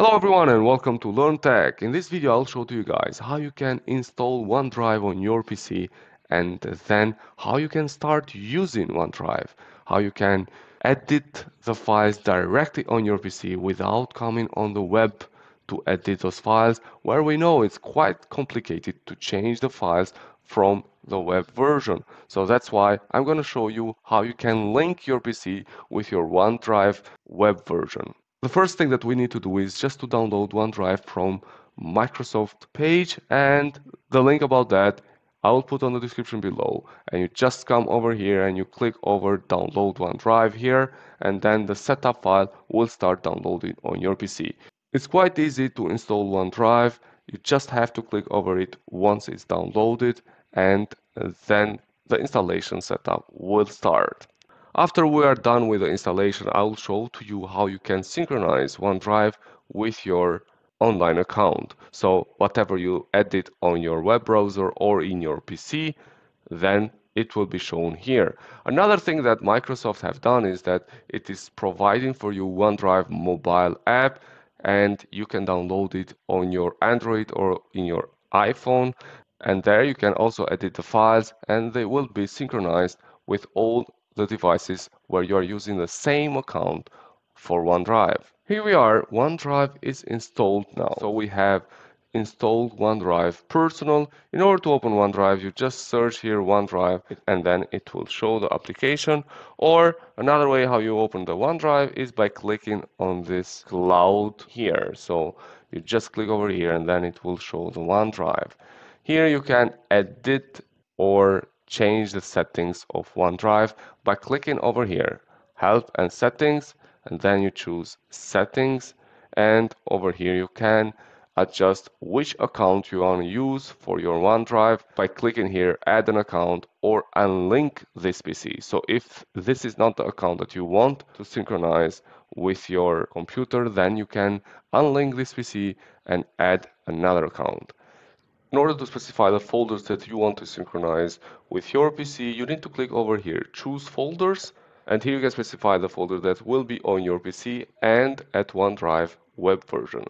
Hello everyone and welcome to Learn Tech. In this video I'll show to you guys how you can install OneDrive on your PC and then how you can start using OneDrive, how you can edit the files directly on your PC without coming on the web to edit those files where we know it's quite complicated to change the files from the web version. So that's why I'm going to show you how you can link your PC with your OneDrive web version. The first thing that we need to do is just to download OneDrive from Microsoft page and the link about that I will put on the description below and you just come over here and you click over download OneDrive here and then the setup file will start downloading on your PC. It's quite easy to install OneDrive. You just have to click over it once it's downloaded and then the installation setup will start. After we are done with the installation, I will show to you how you can synchronize OneDrive with your online account. So whatever you edit on your web browser or in your PC, then it will be shown here. Another thing that Microsoft have done is that it is providing for you OneDrive mobile app and you can download it on your Android or in your iPhone and there you can also edit the files and they will be synchronized with all the devices where you are using the same account for OneDrive. Here we are, OneDrive is installed now. So we have installed OneDrive Personal. In order to open OneDrive, you just search here OneDrive and then it will show the application. Or another way how you open the OneDrive is by clicking on this cloud here. So you just click over here and then it will show the OneDrive. Here you can edit or change the settings of OneDrive by clicking over here, Help and Settings, and then you choose Settings, and over here you can adjust which account you want to use for your OneDrive by clicking here add an account or unlink this PC. So if this is not the account that you want to synchronize with your computer then you can unlink this PC and add another account. In order to specify the folders that you want to synchronize with your PC, you need to click over here, choose folders, and here you can specify the folder that will be on your PC and at OneDrive web version.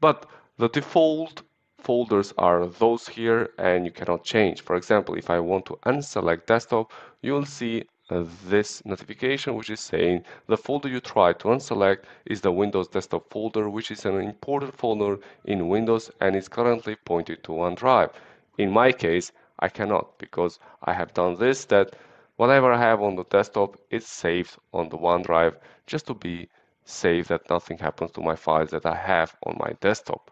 But the default folders are those here and you cannot change. For example, if I want to unselect desktop, you'll see Uh, this notification which is saying the folder you try to unselect is the Windows desktop folder which is an important folder in Windows and is currently pointed to OneDrive. In my case I cannot because I have done this that whatever I have on the desktop is saved on the OneDrive just to be safe that nothing happens to my files that I have on my desktop.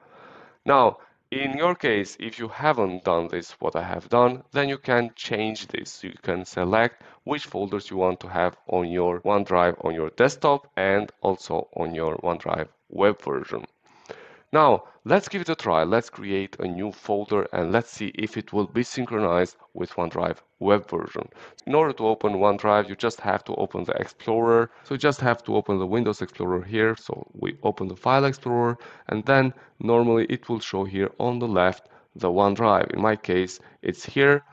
Now in your case, if you haven't done this, what I have done, then you can change this. You can select which folders you want to have on your OneDrive on your desktop and also on your OneDrive web version. Now, let's give it a try. Let's create a new folder and let's see if it will be synchronized with OneDrive web version. In order to open OneDrive, you just have to open the Explorer. So you just have to open the Windows Explorer here. So we open the File Explorer and then normally it will show here on the left the OneDrive. In my case, it's here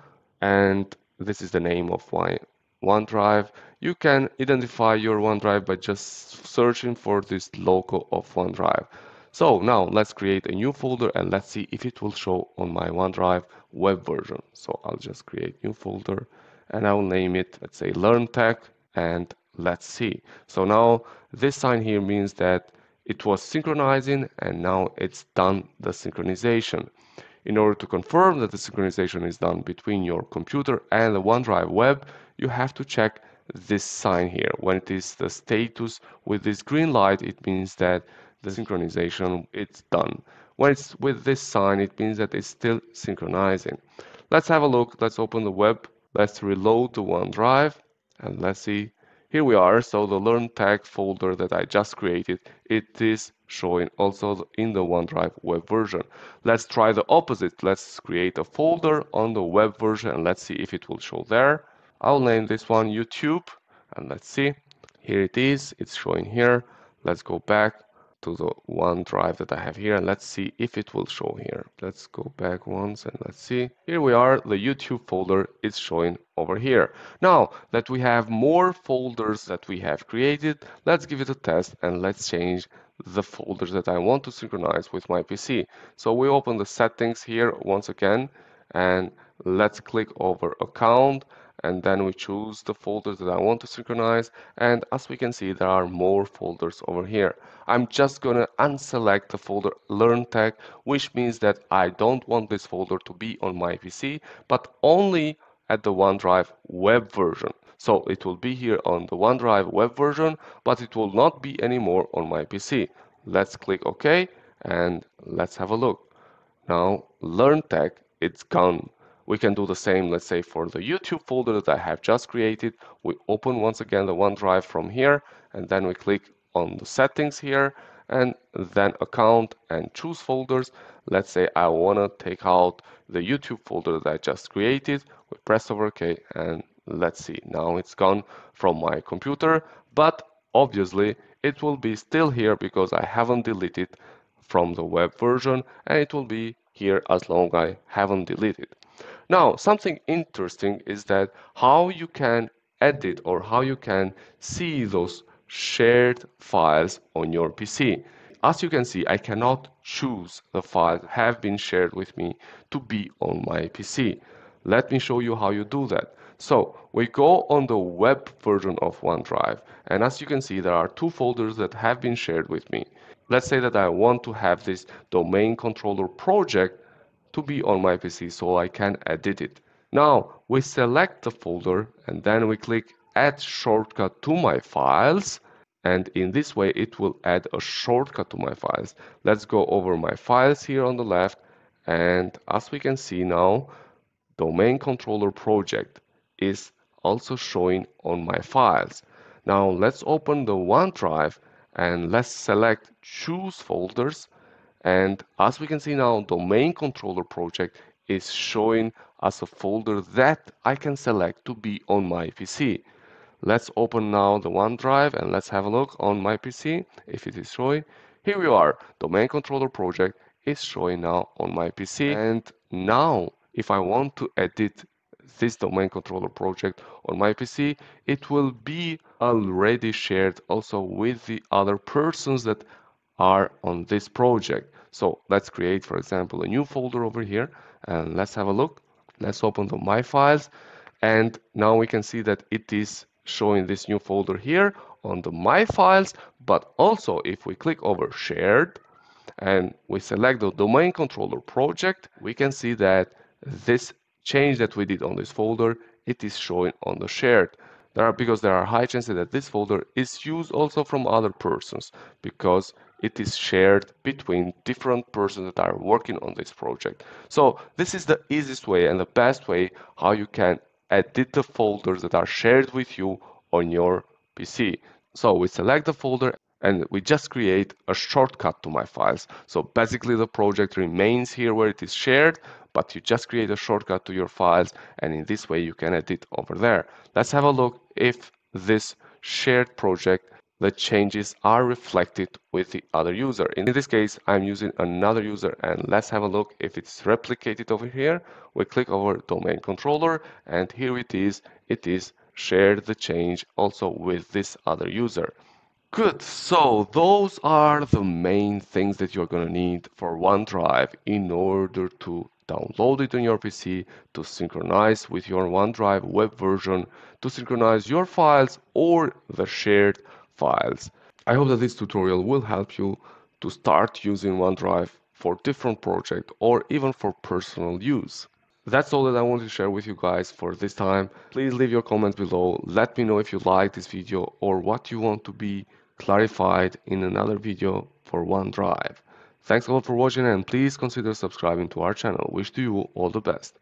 and this is the name of my OneDrive. You can identify your OneDrive by just searching for this logo of OneDrive. So now let's create a new folder and let's see if it will show on my OneDrive web version. So I'll just create new folder and I will name it, let's say Learn Tech and let's see. So now this sign here means that it was synchronizing and now it's done the synchronization. In order to confirm that the synchronization is done between your computer and the OneDrive web, you have to check this sign here. When it is the status with this green light, it means that the synchronization it's done. When it's with this sign, it means that it's still synchronizing. Let's have a look. Let's open the web. Let's reload to OneDrive and let's see. Here we are. So the Learn Tech folder that I just created, it is showing also in the OneDrive web version. Let's try the opposite. Let's create a folder on the web version and let's see if it will show there. I'll name this one YouTube and let's see. Here it is. It's showing here. Let's go back to the one drive that I have here and let's see if it will show here. Let's go back once and let's see. Here we are, the YouTube folder is showing over here. Now that we have more folders that we have created, let's give it a test and let's change the folders that I want to synchronize with my PC. So we open the settings here once again and let's click over account and then we choose the folders that I want to synchronize and as we can see there are more folders over here. I'm just gonna unselect the folder learn tech which means that I don't want this folder to be on my PC but only at the OneDrive web version. So it will be here on the OneDrive web version but it will not be anymore on my PC. Let's click OK and let's have a look. Now learn tech it's gone we can do the same, let's say, for the YouTube folder that I have just created. We open once again the OneDrive from here, and then we click on the settings here, and then account and choose folders. Let's say I want to take out the YouTube folder that I just created. We press over OK, and let's see. Now it's gone from my computer, but obviously it will be still here because I haven't deleted from the web version, and it will be here as long I haven't deleted. Now, something interesting is that how you can edit or how you can see those shared files on your PC. As you can see, I cannot choose the files have been shared with me to be on my PC. Let me show you how you do that. So we go on the web version of OneDrive and as you can see there are two folders that have been shared with me. Let's say that I want to have this domain controller project to be on my PC so I can edit it. Now we select the folder and then we click add shortcut to my files and in this way it will add a shortcut to my files. Let's go over my files here on the left and as we can see now domain controller project is also showing on my files. Now let's open the OneDrive and let's select choose folders and as we can see now, domain controller project is showing as a folder that I can select to be on my PC. Let's open now the OneDrive and let's have a look on my PC if it is showing. Here we are, domain controller project is showing now on my PC. And now if I want to edit this domain controller project on my PC, it will be already shared also with the other persons that are on this project. So let's create, for example, a new folder over here and let's have a look. Let's open the My Files and now we can see that it is showing this new folder here on the My Files, but also if we click over Shared and we select the domain controller project, we can see that this change that we did on this folder, it is showing on the shared. There are because there are high chances that this folder is used also from other persons because it is shared between different persons that are working on this project. So this is the easiest way and the best way how you can edit the folders that are shared with you on your PC. So we select the folder and we just create a shortcut to my files. So basically the project remains here where it is shared, but you just create a shortcut to your files and in this way you can edit over there. Let's have a look if this shared project the changes are reflected with the other user. In this case, I'm using another user and let's have a look if it's replicated over here. We click over domain controller and here it is. It is shared the change also with this other user. Good, so those are the main things that you're going to need for OneDrive in order to download it on your PC, to synchronize with your OneDrive web version, to synchronize your files or the shared files. I hope that this tutorial will help you to start using OneDrive for different projects or even for personal use. That's all that I wanted to share with you guys for this time. Please leave your comments below. Let me know if you like this video or what you want to be clarified in another video for OneDrive. Thanks a lot for watching and please consider subscribing to our channel. Wish to you all the best.